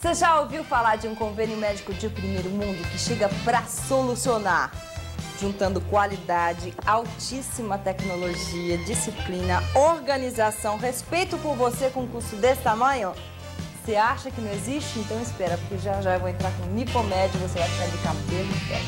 Você já ouviu falar de um convênio médico de primeiro mundo que chega para solucionar? Juntando qualidade, altíssima tecnologia, disciplina, organização, respeito por você com um curso desse tamanho? Você acha que não existe? Então espera, porque já já eu vou entrar com o e você vai ficar de cabelo em pé.